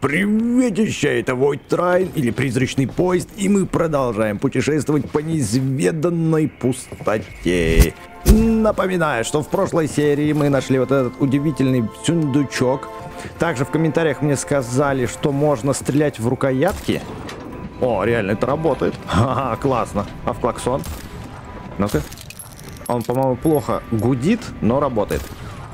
Приветища, это Void Train или призрачный поезд, и мы продолжаем путешествовать по неизведанной пустоте. Напоминаю, что в прошлой серии мы нашли вот этот удивительный сундучок. Также в комментариях мне сказали, что можно стрелять в рукоятки. О, реально, это работает. Ха-ха, классно. А в клаксон? Ну-ка. Он, по-моему, плохо гудит, но работает.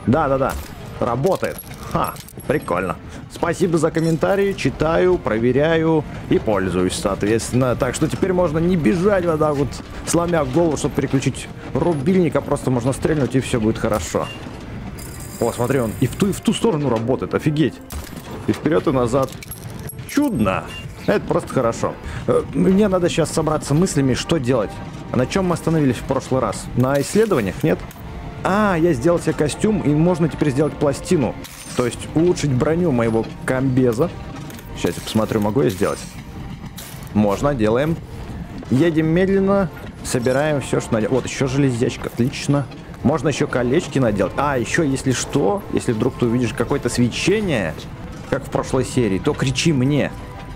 Да-да-да, работает. Ха, прикольно. Спасибо за комментарии, читаю, проверяю и пользуюсь, соответственно. Так что теперь можно не бежать вот так вот, сломя голову, чтобы переключить рубильник, а просто можно стрельнуть и все будет хорошо. О, смотри, он и в ту, и в ту сторону работает, офигеть. И вперед, и назад. Чудно. Это просто хорошо. Э, мне надо сейчас собраться мыслями, что делать. На чем мы остановились в прошлый раз? На исследованиях, нет? А, я сделал себе костюм, и можно теперь сделать пластину. То есть улучшить броню моего комбеза. Сейчас я посмотрю, могу я сделать. Можно, делаем. Едем медленно, собираем все, что надо. Вот, еще железячка, отлично. Можно еще колечки наделать. А, еще, если что, если вдруг ты увидишь какое-то свечение, как в прошлой серии, то кричи мне.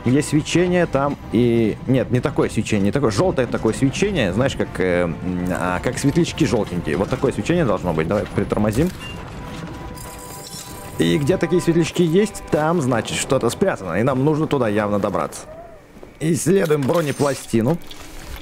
Где свечение, там и... Нет, не такое свечение, не такое. Желтое такое свечение, знаешь, как, э, а, как светлячки желтенькие. Вот такое свечение должно быть. Давай притормозим. И где такие светлячки есть, там, значит, что-то спрятано, и нам нужно туда явно добраться. Исследуем бронепластину,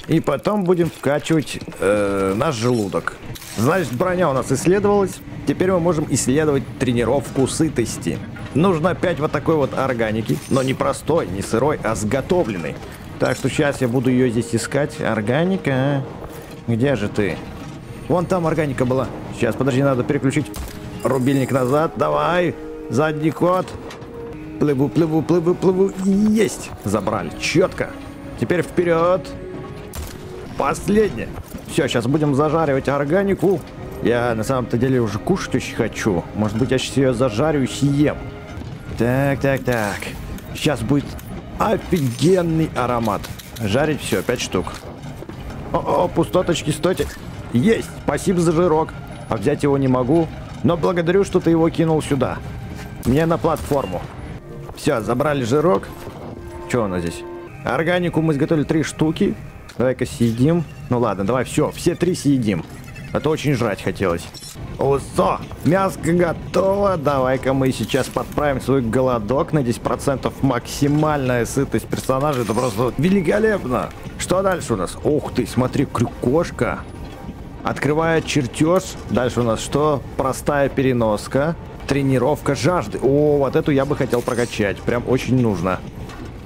и потом будем вкачивать э, наш желудок. Значит, броня у нас исследовалась, теперь мы можем исследовать тренировку сытости. Нужно опять вот такой вот органики, но не простой, не сырой, а сготовленный. Так что сейчас я буду ее здесь искать. Органика, где же ты? Вон там органика была. Сейчас, подожди, надо переключить Рубильник назад, давай. Задний ход. Плыву, плыву, плыву, плыву. Есть. Забрали. Четко. Теперь вперед. Последнее. Все, сейчас будем зажаривать органику. Я на самом-то деле уже кушать очень хочу. Может быть, я сейчас ее зажарю и съем. Так, так, так. Сейчас будет офигенный аромат. Жарить все, 5 штук. О, -о пустоточки, стойте. Есть, спасибо за жирок. А взять его не могу. Но благодарю, что ты его кинул сюда. Мне на платформу. Все, забрали жирок. Что у нас здесь? Органику мы изготовили три штуки. Давай-ка съедим. Ну ладно, давай все, все три съедим. А то очень жрать хотелось. Усо, мяско готово. Давай-ка мы сейчас подправим свой голодок на 10%. Максимальная сытость персонажа. Это просто великолепно. Что дальше у нас? Ух ты, смотри, крюкошка. Открывает чертеж. Дальше у нас что? Простая переноска. Тренировка жажды. О, вот эту я бы хотел прокачать. Прям очень нужно.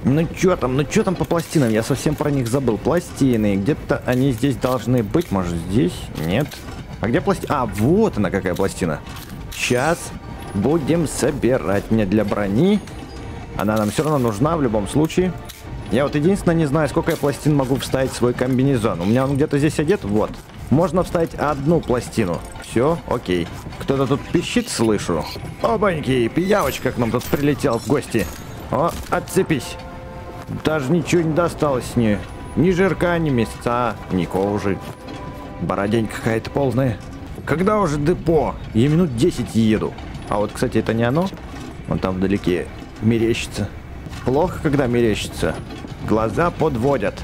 Ну что там, ну что там по пластинам? Я совсем про них забыл. Пластины. Где-то они здесь должны быть. Может здесь? Нет. А где пластина? А, вот она какая пластина. Сейчас будем собирать. Мне для брони. Она нам все равно нужна в любом случае. Я вот единственное не знаю, сколько я пластин могу вставить в свой комбинезон. У меня он где-то здесь одет. Вот. Можно вставить одну пластину. Все, окей. Кто-то тут пищит, слышу. Обаньки, пиявочка к нам тут прилетел в гости. О, отцепись. Даже ничего не досталось с ней. Ни жирка, ни мясца, ни кожи. Бородень какая-то полная. Когда уже депо? Я минут 10 еду. А вот, кстати, это не оно. Вон там вдалеке мерещится. Плохо, когда мерещится. Глаза подводят.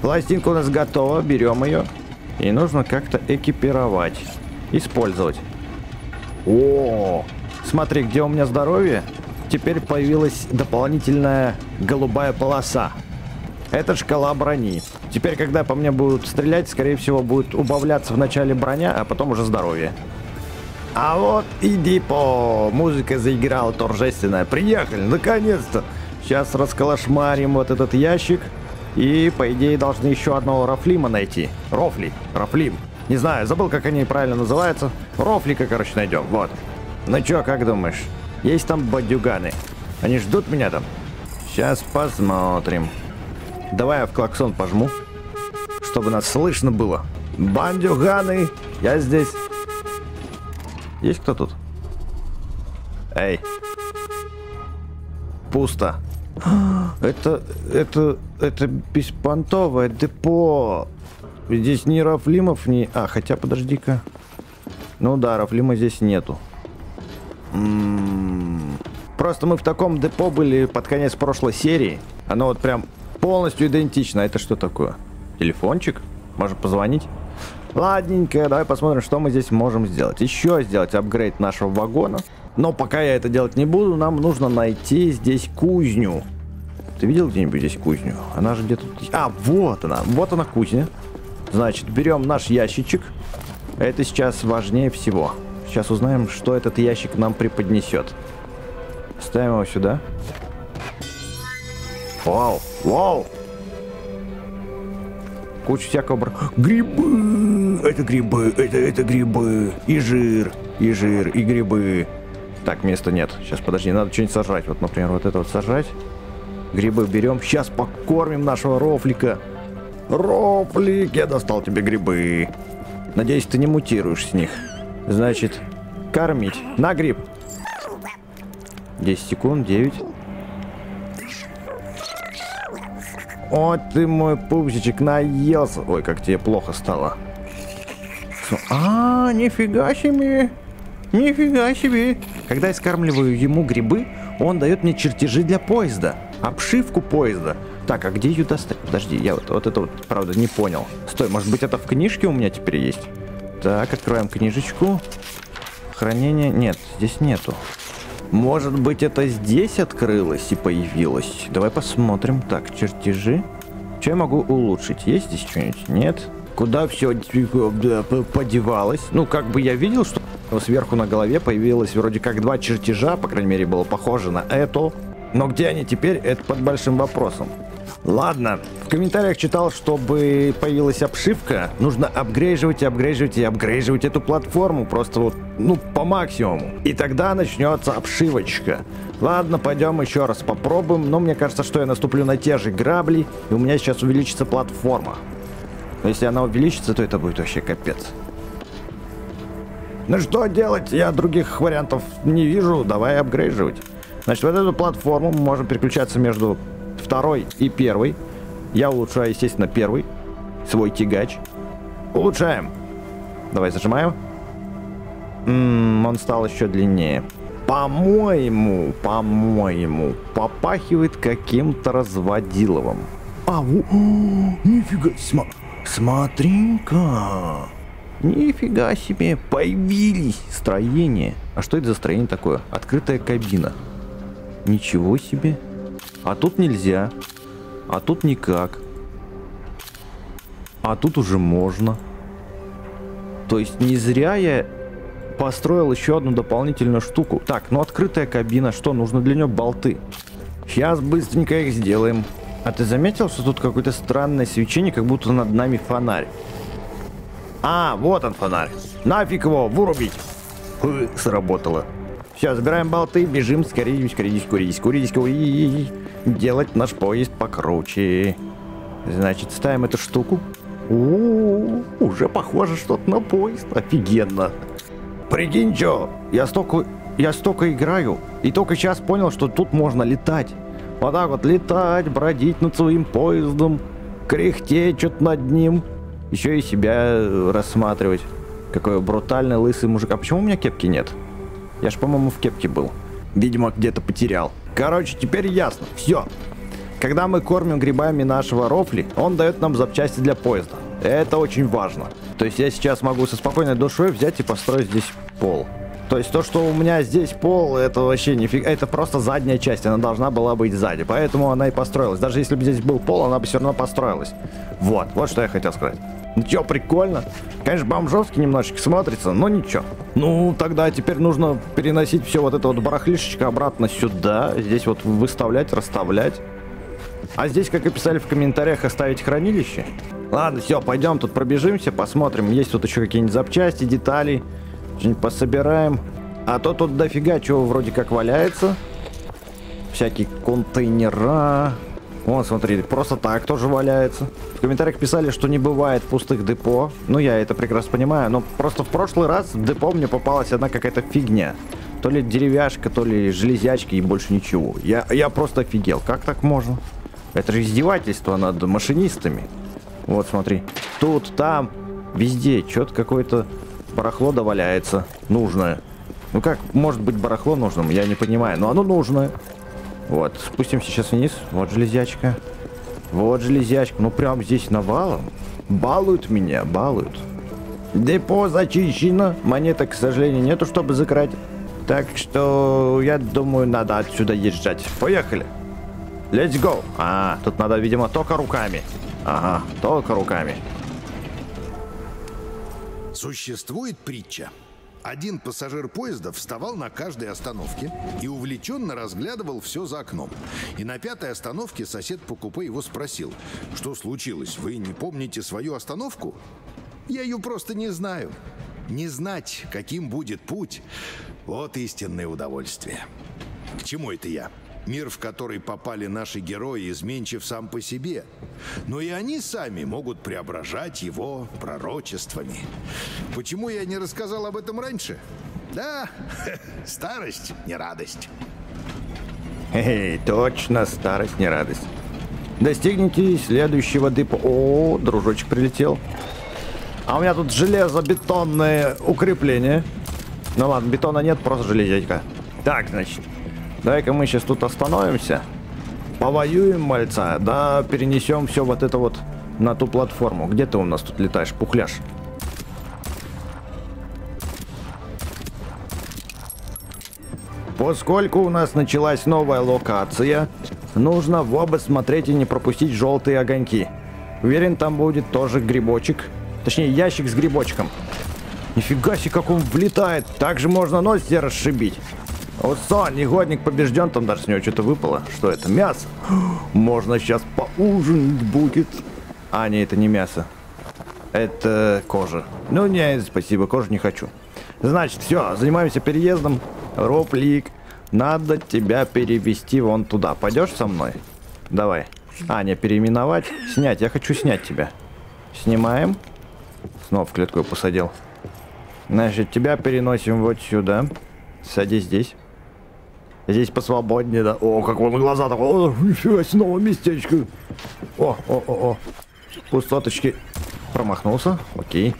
Пластинка у нас готова, берем ее. И нужно как-то экипировать. Использовать. О, смотри, где у меня здоровье? Теперь появилась дополнительная голубая полоса. Это шкала брони. Теперь, когда по мне будут стрелять, скорее всего, будет убавляться вначале броня, а потом уже здоровье. А вот иди по Музыка заиграла торжественная. Приехали, наконец-то. Сейчас расколошмарим вот этот ящик. И, по идее, должны еще одного Рафлима найти. Рофли. Рафлим. Не знаю, забыл, как они правильно называются. Рофлика, короче, найдем. Вот. Ну чё, как думаешь? Есть там бадюганы? Они ждут меня там? Сейчас посмотрим. Давай я в клаксон пожму, чтобы нас слышно было. Бандюганы, я здесь. Есть кто тут? Эй. Пусто. Это, это, это беспонтовое депо. Здесь ни Рафлимов, ни... А, хотя, подожди-ка. Ну да, Рафлима здесь нету. М -м -м. Просто мы в таком депо были под конец прошлой серии. Оно вот прям полностью идентично. Это что такое? Телефончик? Может позвонить? Ладненько, давай посмотрим, что мы здесь можем сделать. Еще сделать апгрейд нашего вагона. Но пока я это делать не буду, нам нужно найти здесь кузню. Ты видел где-нибудь здесь кузню? Она же где-то... А, вот она. Вот она кузня. Значит, берем наш ящичек. Это сейчас важнее всего. Сейчас узнаем, что этот ящик нам преподнесет. Ставим его сюда. Вау, вау! Куча всякого бр... Грибы! Это грибы, это, это грибы. И жир, и жир, и грибы. Так, места нет. Сейчас, подожди, надо что-нибудь сажать. Вот, например, вот это вот сажать. Грибы берем. Сейчас покормим нашего рофлика. Рофлик, я достал тебе грибы. Надеюсь, ты не мутируешь с них. Значит, кормить. На гриб. 10 секунд, 9. О, ты мой пупсичек наелся. Ой, как тебе плохо стало. А, нифига себе. Нифига себе. Когда я скармливаю ему грибы, он дает мне чертежи для поезда. Обшивку поезда. Так, а где ее достать? Подожди, я вот, вот это вот, правда, не понял. Стой, может быть это в книжке у меня теперь есть? Так, откроем книжечку. Хранение... Нет, здесь нету. Может быть это здесь открылось и появилось? Давай посмотрим. Так, чертежи. Что я могу улучшить? Есть здесь что-нибудь? Нет. Куда все подевалось? Ну, как бы я видел, что сверху на голове появилось вроде как два чертежа, по крайней мере, было похоже на это. Но где они теперь, это под большим вопросом. Ладно, в комментариях читал, чтобы появилась обшивка, нужно апгрейживать и апгрейживать и апгрейживать эту платформу просто вот, ну, по максимуму. И тогда начнется обшивочка. Ладно, пойдем еще раз попробуем, но мне кажется, что я наступлю на те же грабли, и у меня сейчас увеличится платформа. Но если она увеличится, то это будет вообще капец. Ну что делать? Я других вариантов не вижу, давай апгрейживать. Значит, вот эту платформу мы можем переключаться между второй и первый. Я улучшаю, естественно, первый. Свой тягач. Улучшаем. Давай зажимаем. Ммм, он стал еще длиннее. По-моему, по-моему, попахивает каким-то разводиловым. А, о, нифига, см смотри-ка. Нифига себе, появились строения. А что это за строение такое? Открытая кабина. Ничего себе. А тут нельзя. А тут никак. А тут уже можно. То есть не зря я построил еще одну дополнительную штуку. Так, ну открытая кабина, что, нужно для нее болты. Сейчас быстренько их сделаем. А ты заметил, что тут какое-то странное свечение, как будто над нами фонарь? А, вот он фонарь. Нафиг его, вырубить. Фу, сработало. Все, забираем болты, бежим, скорее, скорее, скорее, скорее, скорее. Делать наш поезд покруче. Значит, ставим эту штуку. -у уже похоже что-то на поезд. Офигенно. Прикинь, чё, я столько, я столько играю, и только сейчас понял, что тут можно летать. Вот так вот летать, бродить над своим поездом, кряхтеть что-то над ним. Еще и себя рассматривать. Какой брутальный лысый мужик. А почему у меня кепки нет? Я ж, по-моему, в кепке был. Видимо, где-то потерял. Короче, теперь ясно. Все. Когда мы кормим грибами нашего рофли, он дает нам запчасти для поезда. Это очень важно. То есть я сейчас могу со спокойной душой взять и построить здесь пол. То есть то, что у меня здесь пол, это вообще нифига, это просто задняя часть, она должна была быть сзади, поэтому она и построилась. Даже если бы здесь был пол, она бы все равно построилась. Вот, вот что я хотел сказать. Ну чё, прикольно. Конечно, бомжовски немножечко смотрится, но ничего. Ну, тогда теперь нужно переносить все вот это вот барахлишечко обратно сюда. Здесь вот выставлять, расставлять. А здесь, как и писали в комментариях, оставить хранилище. Ладно, все, пойдем тут пробежимся, посмотрим. Есть тут еще какие-нибудь запчасти, детали. Что-нибудь пособираем. А то тут дофига чего вроде как валяется. Всякие контейнера. Вон, смотри, просто так тоже валяется. В комментариях писали, что не бывает пустых депо. Ну, я это прекрасно понимаю. Но просто в прошлый раз в депо мне попалась одна какая-то фигня. То ли деревяшка, то ли железячки и больше ничего. Я, я просто офигел. Как так можно? Это же издевательство над машинистами. Вот, смотри. Тут, там, везде. Что-то какое-то барахло доваляется. Нужное. Ну как может быть барахло нужным, я не понимаю. Но оно нужно. Вот, спустимся сейчас вниз. Вот железячка. Вот железячка. Ну прям здесь навалом. Балуют меня, балуют. Депо зачищено. Монеток, к сожалению, нету, чтобы закрыть. Так что, я думаю, надо отсюда езжать. Поехали. Let's go. А, тут надо, видимо, только руками. Ага, только руками. Существует притча. Один пассажир поезда вставал на каждой остановке и увлеченно разглядывал все за окном. И на пятой остановке сосед по купе его спросил, что случилось, вы не помните свою остановку? Я ее просто не знаю. Не знать, каким будет путь, вот истинное удовольствие. К чему это я? Мир, в который попали наши герои, изменчив сам по себе. Но и они сами могут преображать его пророчествами. Почему я не рассказал об этом раньше? Да, старость не радость. Эй, точно, старость не радость. Достигните следующего депо. О, дружочек прилетел. А у меня тут железобетонное укрепление. Ну ладно, бетона нет, просто железячка. Так, значит, Дай-ка мы сейчас тут остановимся. Повоюем, мальца. Да, перенесем все вот это вот на ту платформу. Где ты у нас тут летаешь, пухляш? Поскольку у нас началась новая локация, нужно в оба смотреть и не пропустить желтые огоньки. Уверен, там будет тоже грибочек. Точнее, ящик с грибочком. Нифига себе, как он влетает. Так же можно нос себе расшибить. Уса, негодник побежден, там даже с него что-то выпало. Что это? Мясо. Можно сейчас поужинать будет. А, не, это не мясо. Это кожа. Ну, не, спасибо, кожу не хочу. Значит, все, занимаемся переездом. Роплик, надо тебя перевести вон туда. Пойдешь со мной? Давай. А, не, переименовать. Снять, я хочу снять тебя. Снимаем. Снова в клетку посадил. Значит, тебя переносим вот сюда. Садись здесь. Здесь посвободнее, да. О, как вон глаза такой. О, снова местечко. О, о, о, о. Пустоточки. Промахнулся. Окей.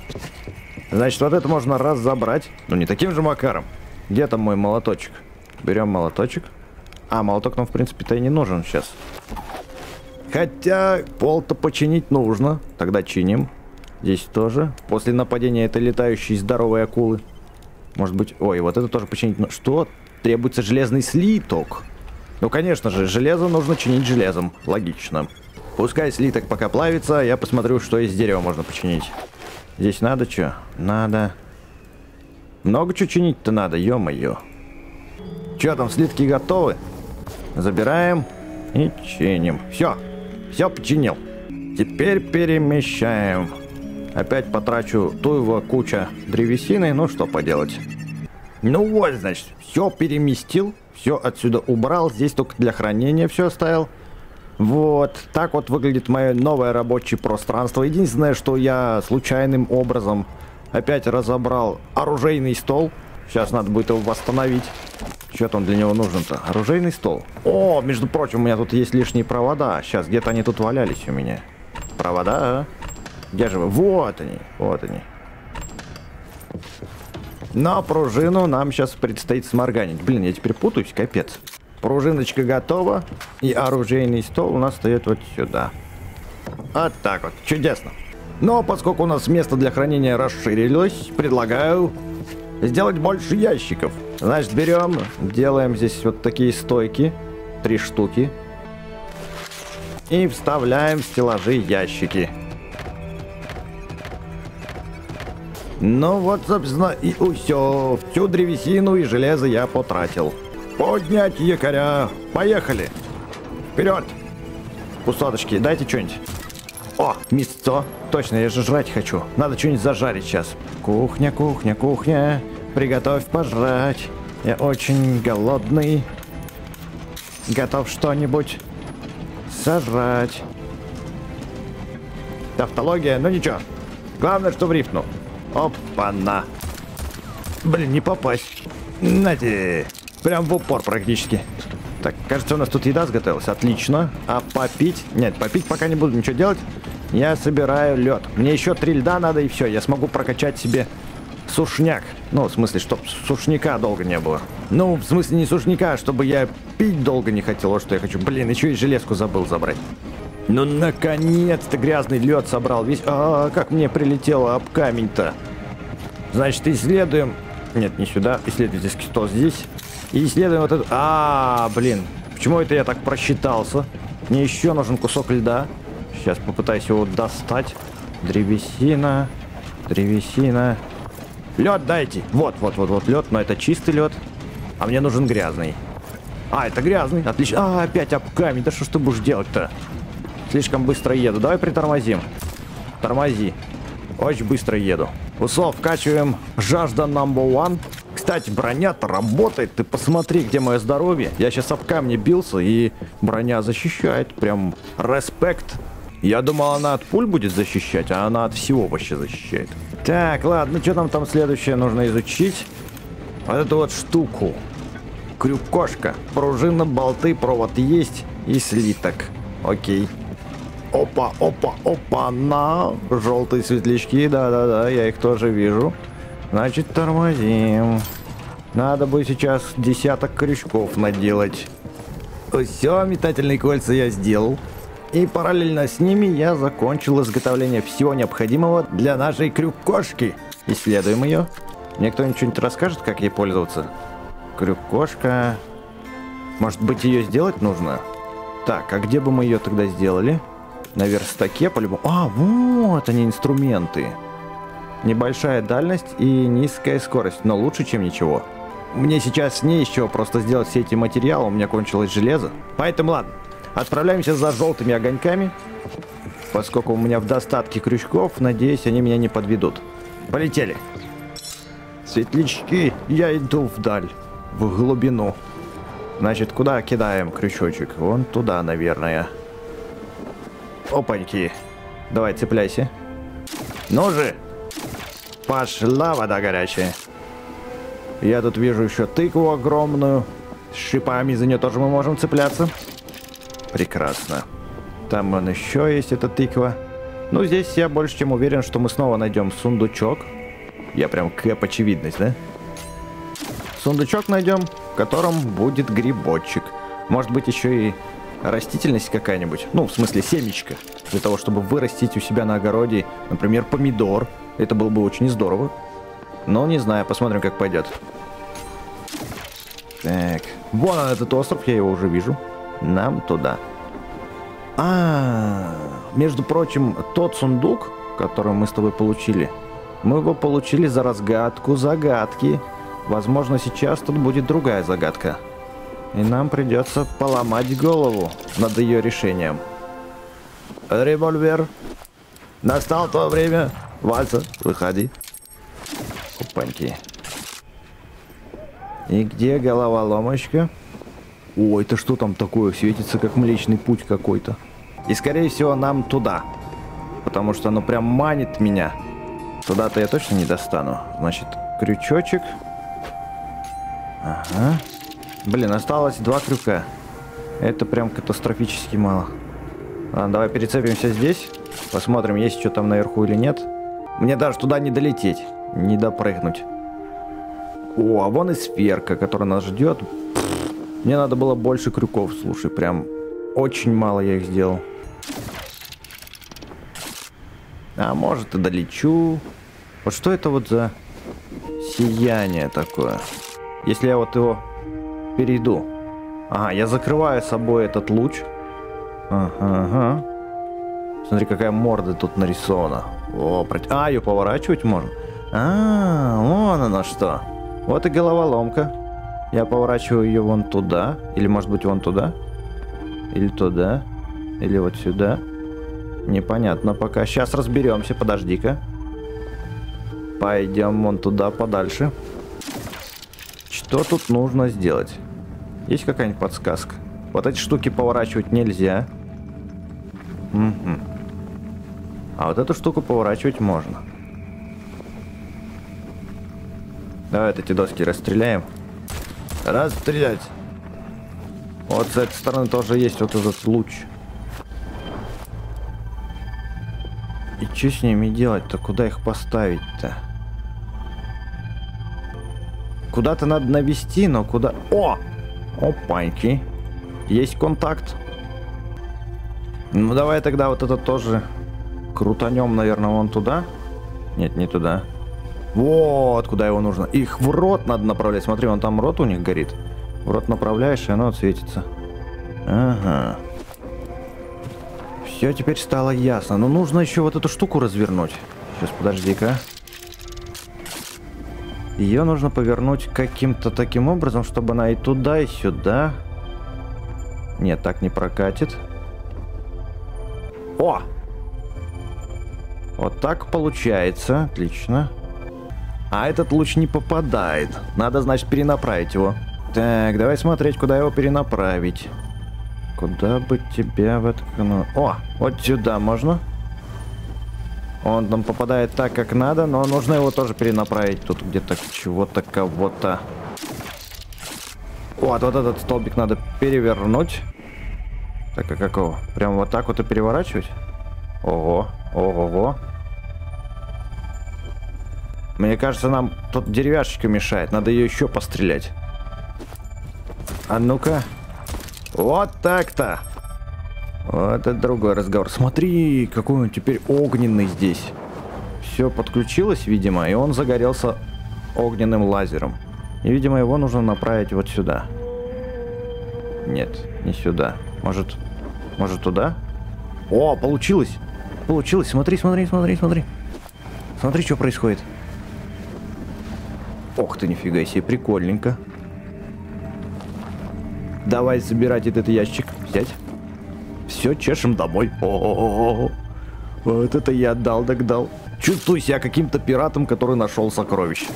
Значит, вот это можно разобрать. Ну, не таким же макаром. Где там мой молоточек? Берем молоточек. А, молоток нам, в принципе-то и не нужен сейчас. Хотя пол-то починить нужно. Тогда чиним. Здесь тоже. После нападения этой летающей здоровой акулы. Может быть... Ой, вот это тоже починить... Что? Требуется железный слиток. Ну, конечно же, железо нужно чинить железом. Логично. Пускай слиток пока плавится, я посмотрю, что из дерева можно починить. Здесь надо что? Надо. Много что чинить-то надо, ё-моё. Чё там, слитки готовы? Забираем и чиним. Все, все починил. Теперь перемещаем. Опять потрачу ту его куча древесины, ну что поделать. Ну вот, значит, все переместил, все отсюда убрал, здесь только для хранения все оставил. Вот, так вот выглядит мое новое рабочее пространство. Единственное, что я случайным образом опять разобрал оружейный стол. Сейчас надо будет его восстановить. Что там для него нужно-то? Оружейный стол. О, между прочим, у меня тут есть лишние провода. Сейчас где-то они тут валялись у меня. Провода, а? Где же вы? Вот они, вот они. Но пружину нам сейчас предстоит сморганить. Блин, я теперь путаюсь, капец. Пружиночка готова. И оружейный стол у нас стоит вот сюда. Вот так вот. Чудесно. Но поскольку у нас место для хранения расширилось, предлагаю сделать больше ящиков. Значит, берем, делаем здесь вот такие стойки. Три штуки. И вставляем в стеллажи ящики. Ну вот, собственно, и все. Всю древесину и железо я потратил. Поднять якоря. Поехали. Вперед. Пустоточки, дайте что-нибудь. О, мясцо. Точно, я же жрать хочу. Надо что-нибудь зажарить сейчас. Кухня, кухня, кухня. Приготовь пожрать. Я очень голодный. Готов что-нибудь сожрать. Тавтология, ну ничего. Главное, что в рифну. Опа-на. Блин, не попасть. Нате. Прям в упор практически. Так, кажется, у нас тут еда сготовилась. Отлично. А попить? Нет, попить пока не буду ничего делать. Я собираю лед. Мне еще три льда надо и все. Я смогу прокачать себе сушняк. Ну, в смысле, чтоб сушняка долго не было. Ну, в смысле не сушняка, а чтобы я пить долго не хотел, вот что я хочу. Блин, еще и железку забыл забрать. Ну, наконец-то грязный лед собрал весь. А, как мне прилетело об камень-то. Значит, исследуем... Нет, не сюда. Исследовательский стол здесь. И исследуем вот это... А, блин. Почему это я так просчитался? Мне еще нужен кусок льда. Сейчас попытаюсь его достать. Древесина. Древесина. Лед дайте. Вот, вот, вот, вот лед, но это чистый лед. А мне нужен грязный. А, это грязный. Отлично. А, опять об камень. Да что ж ты будешь делать-то? Слишком быстро еду. Давай притормозим. Тормози. Очень быстро еду. Усов, вкачиваем жажда number one. Кстати, броня-то работает. Ты посмотри, где мое здоровье. Я сейчас об камни бился, и броня защищает. Прям респект. Я думал, она от пуль будет защищать, а она от всего вообще защищает. Так, ладно, что нам там следующее нужно изучить? Вот эту вот штуку. Крюкошка. Пружина, болты, провод есть и слиток. Окей. Опа, опа, опа, на. Желтые светлячки, да-да-да, я их тоже вижу. Значит, тормозим. Надо бы сейчас десяток крючков наделать. Все, метательные кольца я сделал. И параллельно с ними я закончил изготовление всего необходимого для нашей крюк-кошки. Исследуем ее. Мне кто-нибудь расскажет, как ей пользоваться? Крюк-кошка... Может быть, ее сделать нужно? Так, а где бы мы ее тогда сделали? На верстаке по-любому... А, вот они инструменты. Небольшая дальность и низкая скорость, но лучше, чем ничего. Мне сейчас не чего просто сделать все эти материалы, у меня кончилось железо. Поэтому ладно, Отправляемся за желтыми огоньками. Поскольку у меня в достатке крючков, надеюсь, они меня не подведут. Полетели. Светлячки, я иду вдаль, в глубину. Значит, куда кидаем крючочек? Вон туда, наверное. Опаньки. Давай, цепляйся. Ну же! Пошла вода горячая. Я тут вижу еще тыкву огромную. С шипами за нее тоже мы можем цепляться. Прекрасно. Там он еще есть, эта тыква. Ну, здесь я больше чем уверен, что мы снова найдем сундучок. Я прям кэп очевидность, да? Сундучок найдем, в котором будет грибочек. Может быть, еще и растительность какая-нибудь. Ну, в смысле, семечко. Для того, чтобы вырастить у себя на огороде, например, помидор. Это было бы очень здорово. Но не знаю, посмотрим, как пойдет. Так, вон он, этот остров, я его уже вижу. Нам туда. А, между прочим, тот сундук, который мы с тобой получили, мы его получили за разгадку загадки. Возможно, сейчас тут будет другая загадка. И нам придется поломать голову над ее решением. Револьвер. Настало то время. Вальса, выходи. Опаньки. И где головоломочка? О, это что там такое? Светится как Млечный Путь какой-то. И скорее всего нам туда. Потому что оно прям манит меня. Туда-то я точно не достану. Значит, крючочек. Ага. Блин, осталось два крюка. Это прям катастрофически мало. Ладно, давай перецепимся здесь. Посмотрим, есть что там наверху или нет. Мне даже туда не долететь. Не допрыгнуть. О, а вон и сферка, которая нас ждет. Мне надо было больше крюков, слушай, прям очень мало я их сделал. А может и долечу. Вот что это вот за сияние такое? Если я вот его перейду. Ага, я закрываю собой этот луч. Ага, ага. Смотри, какая морда тут нарисована. О, прот... А, ее поворачивать можно? А, вон она что. Вот и головоломка. Я поворачиваю ее вон туда. Или может быть вон туда. Или туда. Или вот сюда. Непонятно пока. Сейчас разберемся. Подожди-ка. Пойдем вон туда подальше. Что тут нужно сделать? Есть какая-нибудь подсказка? Вот эти штуки поворачивать нельзя. Угу. А вот эту штуку поворачивать можно. Давай эти доски расстреляем. Расстрелять. Вот с этой стороны тоже есть вот этот луч. И что с ними делать-то? Куда их поставить-то? Куда-то надо навести, но куда... О! Опаньки. Есть контакт. Ну, давай тогда вот это тоже крутанем, наверное, вон туда. Нет, не туда. Вот, куда его нужно. Их в рот надо направлять. Смотри, вон там рот у них горит. В рот направляешь, и оно отсветится. Ага. Все теперь стало ясно. Но нужно еще вот эту штуку развернуть. Сейчас, подожди-ка. Ее нужно повернуть каким-то таким образом, чтобы она и туда, и сюда. Нет, так не прокатит. О! Вот так получается. Отлично. А этот луч не попадает. Надо, значит, перенаправить его. Так, давай смотреть, куда его перенаправить. Куда бы тебя воткнуть? О, вот сюда можно. Он там попадает так, как надо, но нужно его тоже перенаправить. Тут где-то чего-то, кого-то. Вот, вот этот столбик надо перевернуть. Так, а какого? Прям вот так вот и переворачивать? Ого, ого-го. Мне кажется, нам тут деревяшечка мешает. Надо ее еще пострелять. А ну-ка. Вот так-то. Это другой разговор. Смотри, какой он теперь огненный здесь. Все подключилось, видимо, и он загорелся огненным лазером. И, видимо, его нужно направить вот сюда. Нет, не сюда. Может, может туда? О, получилось! Получилось! Смотри, смотри, смотри, смотри. Смотри, что происходит. Ох ты, нифига себе, прикольненько. Давай забирать этот ящик. Взять. Все, чешем домой. О, -о, -о, -о. Вот это я дал, так дал. Чувствую себя каким-то пиратом, который нашел сокровище.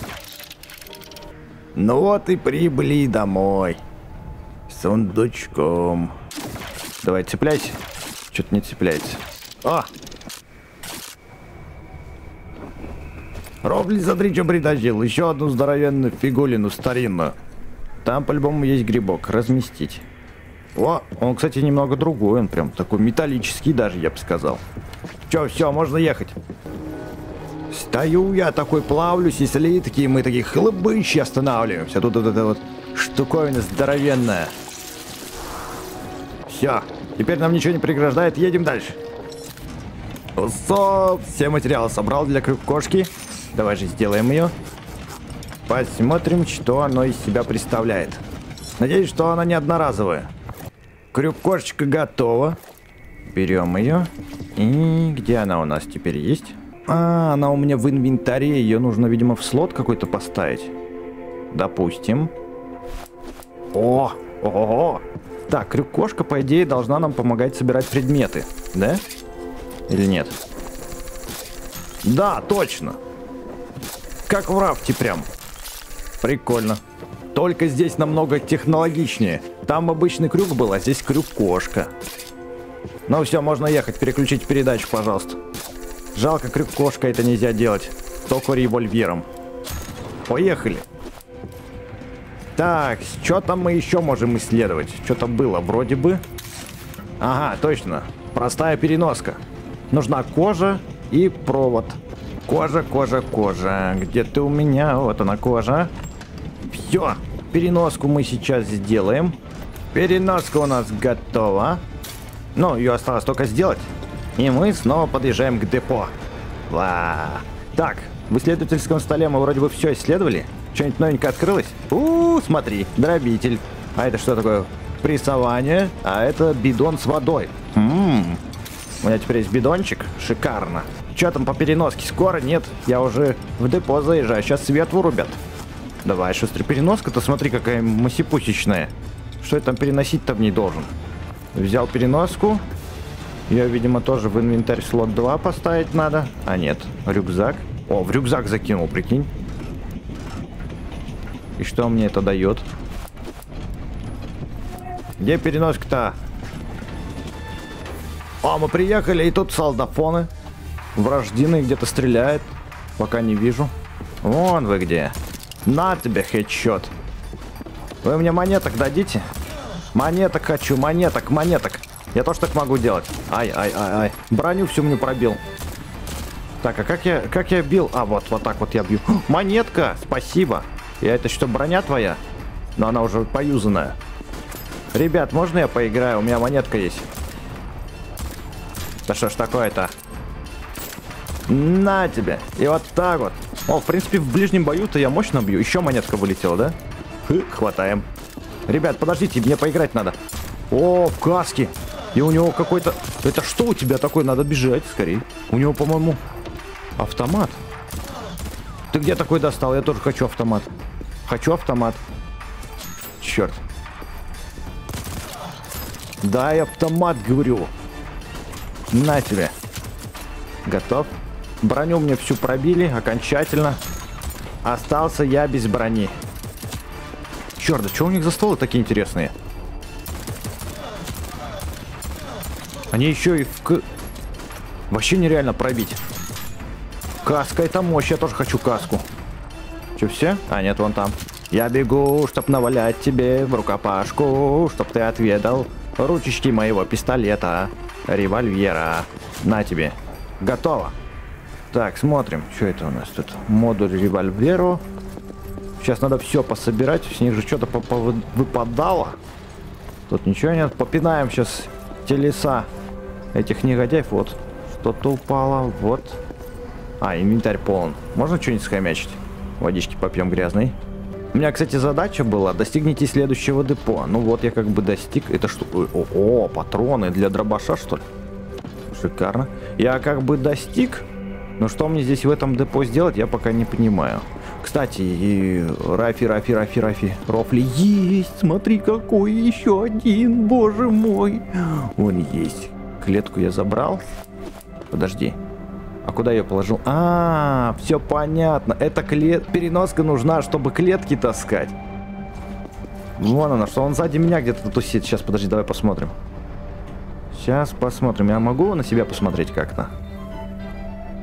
Ну вот и прибыли домой. Сундучком. Давай, цепляйся. Что-то не цепляется. А! Робли, смотри, что притащил. Еще одну здоровенную фигулину старинную. Там по-любому есть грибок. Разместить. О, он, кстати, немного другой. Он прям такой металлический даже, я бы сказал. Че, все, можно ехать. Стою я такой, плавлюсь, и слитки, и мы такие хлыбыщи останавливаемся. Тут вот эта вот штуковина здоровенная. Все, теперь нам ничего не преграждает, едем дальше. Стоп, все материалы собрал для кошки. Давай же сделаем ее. Посмотрим, что оно из себя представляет. Надеюсь, что она не одноразовая. Крюк-кошечка готова. Берем ее. И где она у нас теперь есть? А, она у меня в инвентаре. Ее нужно, видимо, в слот какой-то поставить. Допустим. О, ого. Так, крюк-кошка, по идее, должна нам помогать собирать предметы. Да? Или нет? Да, точно. Как в рафте прям. Прикольно. Только здесь намного технологичнее. Там обычный крюк был, а здесь крюк-кошка. Ну все, можно ехать. Переключить передачу, пожалуйста. Жалко, крюк-кошка это нельзя делать. Только револьвером. Поехали. Так, что там мы еще можем исследовать? Что-то было вроде бы. Ага, точно. Простая переноска. Нужна кожа и провод. Кожа, кожа, кожа. Где ты у меня? Вот она, кожа. Все, переноску мы сейчас сделаем. Переноска у нас готова. Ну, ее осталось только сделать. И мы снова подъезжаем к депо. Ва. Так, в исследовательском столе мы вроде бы все исследовали. Что-нибудь новенькое открылось? У, -у, у смотри, дробитель. А это что такое? Прессование. А это бидон с водой. Ммм. У меня теперь есть бидончик. Шикарно. Что там по переноске? Скоро? Нет. Я уже в депо заезжаю. Сейчас свет вырубят. Давай, шустрый переноска-то смотри, какая масипусечная. Что я там переносить-то в ней должен? Взял переноску. Ее, видимо, тоже в инвентарь слот 2 поставить надо. А нет, рюкзак. О, в рюкзак закинул, прикинь. И что мне это дает? Где переноска-то? О, мы приехали, и тут солдафоны. Враждины где-то стреляет. Пока не вижу. Вон вы где. На тебе хедшот. Вы мне монеток дадите? Монеток хочу, монеток, монеток. Я тоже так могу делать. Ай, ай, ай, ай. Броню всю мне пробил. Так, а как я, как я бил? А, вот, вот так вот я бью. Монетка, спасибо. И это что, броня твоя? Но она уже поюзанная. Ребят, можно я поиграю? У меня монетка есть. Да что ж такое-то? На тебе. И вот так вот. О, в принципе, в ближнем бою-то я мощно бью. Еще монетка вылетела, да? Хватаем. Ребят, подождите, мне поиграть надо. О, в каске. И у него какой-то... Это что у тебя такое? Надо бежать скорее. У него, по-моему, автомат. Ты где такой достал? Я тоже хочу автомат. Хочу автомат. Черт. Дай автомат, говорю. На тебе. Готов. Броню мне всю пробили окончательно. Остался я без брони. Черт, да что у них за стволы такие интересные? Они еще и в... Вообще нереально пробить. Каска это мощь, я тоже хочу каску. Че, все? А, нет, вон там. Я бегу, чтоб навалять тебе в рукопашку, чтоб ты отведал ручечки моего пистолета, револьвера. На тебе. Готово. Так, смотрим, что это у нас тут. Модуль револьверу. Сейчас надо все пособирать. С них же что-то выпадало. Тут ничего нет. Попинаем сейчас телеса этих негодяев. Вот. Что-то упало. Вот. А, инвентарь полон. Можно что-нибудь схомячить? Водички попьем грязной. У меня, кстати, задача была достигните следующего депо. Ну вот я как бы достиг. Это что? О, о, патроны для дробаша, что ли? Шикарно. Я как бы достиг. Но что мне здесь в этом депо сделать, я пока не понимаю. Кстати, и Рафи, Рафи, Рафи, Рафи, Рофли есть. Смотри, какой еще один, боже мой. Он есть. Клетку я забрал. Подожди. А куда я положил? А, -а, -а все понятно. Эта клет... переноска нужна, чтобы клетки таскать. Вон она, что он сзади меня где-то тусит. Сейчас, подожди, давай посмотрим. Сейчас посмотрим. Я могу на себя посмотреть как-то?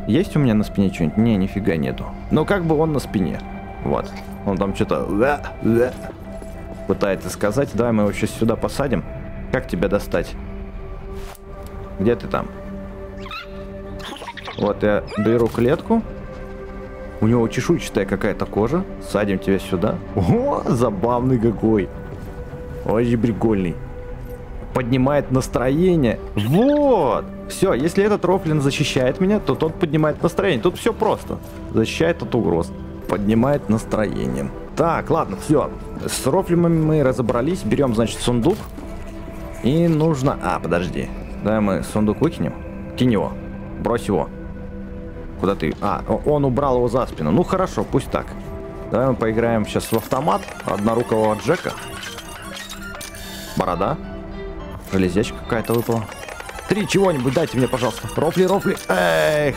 Есть у меня на спине что-нибудь? Не, нифига нету. Но как бы он на спине. Вот. Он там что-то пытается сказать. Давай мы его сейчас сюда посадим. Как тебя достать? Где ты там? Вот я беру клетку. У него чешуйчатая какая-то кожа. Садим тебя сюда. О, забавный какой. Очень прикольный. Поднимает настроение. Вот. Все, если этот рофлин защищает меня, то тот поднимает настроение. Тут все просто. Защищает от угроз. Поднимает настроение. Так, ладно, все. С рофлимами мы разобрались. Берем, значит, сундук. И нужно... А, подожди. Давай мы сундук выкинем. Кинь его. Брось его. Куда ты? А, он убрал его за спину. Ну хорошо, пусть так. Давай мы поиграем сейчас в автомат. Однорукого Джека. Борода. Железячка какая-то выпала. Три чего-нибудь дайте мне, пожалуйста. Рофли, рофли. Эх.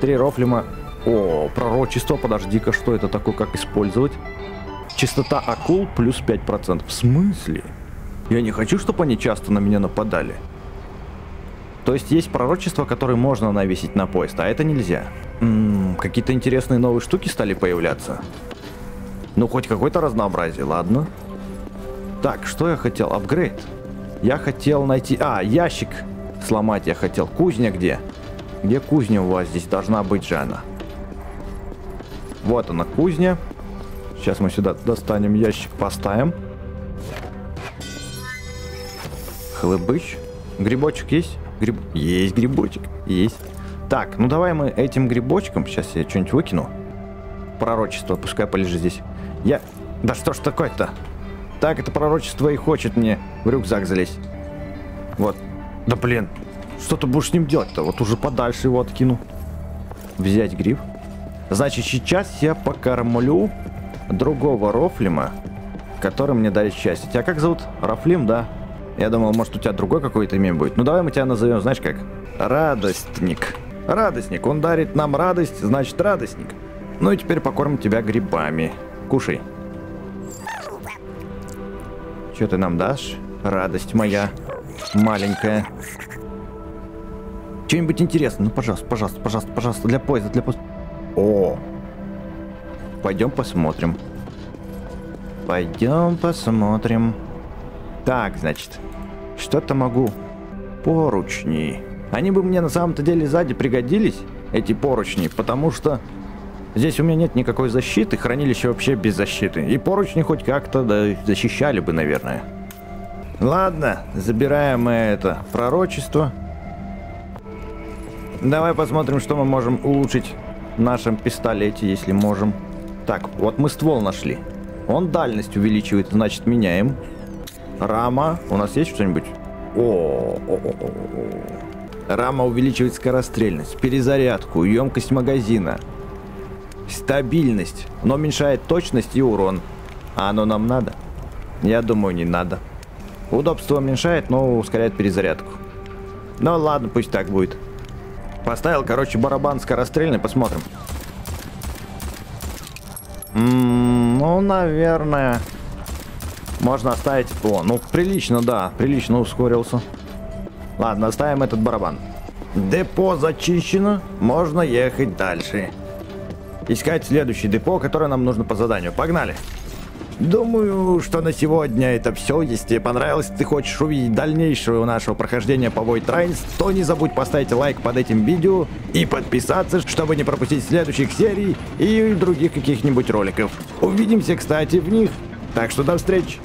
Три рофлима. О, пророчество. Подожди-ка, что это такое, как использовать? Частота акул плюс 5%. В смысле? Я не хочу, чтобы они часто на меня нападали. То есть есть пророчества, которые можно навесить на поезд, а это нельзя. Какие-то интересные новые штуки стали появляться. Ну, хоть какое-то разнообразие, ладно. Так, что я хотел? Апгрейд. Я хотел найти... А, ящик сломать я хотел. Кузня где? Где кузня у вас? Здесь должна быть же она. Вот она, кузня. Сейчас мы сюда достанем ящик, поставим. Хлыбыч. Грибочек есть? Гриб... Есть грибочек, есть. Так, ну давай мы этим грибочком, сейчас я что-нибудь выкину. Пророчество, пускай полежит здесь. Я... Да что ж такое-то? Так, это пророчество и хочет мне в рюкзак залезть. Вот. Да блин, что ты будешь с ним делать-то? Вот уже подальше его откину. Взять гриб. Значит, сейчас я покормлю другого Рофлима, который мне дарит счастье. Тебя как зовут? Рафлим, да? Я думал, может, у тебя другой какой-то имя будет. Ну, давай мы тебя назовем, знаешь как? Радостник. Радостник. Он дарит нам радость, значит, радостник. Ну и теперь покормим тебя грибами. Кушай. Что ты нам дашь? Радость моя маленькая. Что-нибудь интересное. Ну, пожалуйста, пожалуйста, пожалуйста, пожалуйста, для поезда, для поезда. О! Пойдем посмотрим. Пойдем посмотрим. Так, значит, что-то могу. Поручни. Они бы мне на самом-то деле сзади пригодились, эти поручни, потому что Здесь у меня нет никакой защиты, хранилище вообще без защиты. И поручни хоть как-то да, защищали бы, наверное. Ладно, забираем мы это пророчество. Давай посмотрим, что мы можем улучшить в нашем пистолете, если можем. Так, вот мы ствол нашли. Он дальность увеличивает, значит меняем. Рама. У нас есть что-нибудь? О, о, о, о. Рама увеличивает скорострельность, перезарядку, емкость магазина, стабильность, но уменьшает точность и урон. А оно нам надо? Я думаю, не надо. Удобство уменьшает, но ускоряет перезарядку. Ну ладно, пусть так будет. Поставил, короче, барабан скорострельный, посмотрим. М -м, ну, наверное... Можно оставить... О, ну, прилично, да. Прилично ускорился. Ладно, оставим этот барабан. Депо зачищено. Можно ехать дальше. Искать следующее депо, которое нам нужно по заданию. Погнали. Думаю, что на сегодня это все. Если понравилось, ты хочешь увидеть дальнейшее нашего прохождения по Void Trains, то не забудь поставить лайк под этим видео и подписаться, чтобы не пропустить следующих серий и других каких-нибудь роликов. Увидимся, кстати, в них. Так что до встречи.